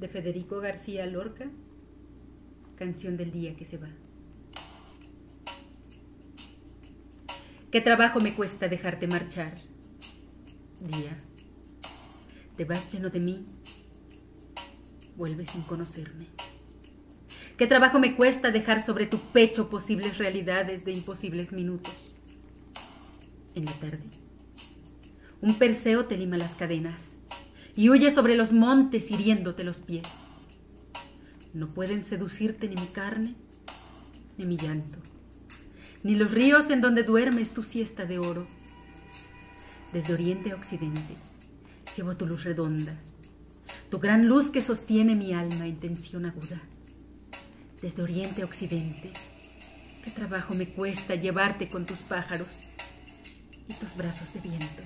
de Federico García Lorca, canción del día que se va. ¿Qué trabajo me cuesta dejarte marchar? Día, te vas lleno de mí, vuelves sin conocerme. ¿Qué trabajo me cuesta dejar sobre tu pecho posibles realidades de imposibles minutos? En la tarde, un Perseo te lima las cadenas y huye sobre los montes hiriéndote los pies. No pueden seducirte ni mi carne, ni mi llanto, ni los ríos en donde duermes tu siesta de oro. Desde oriente a occidente llevo tu luz redonda, tu gran luz que sostiene mi alma en tensión aguda. Desde oriente a occidente, qué trabajo me cuesta llevarte con tus pájaros y tus brazos de viento.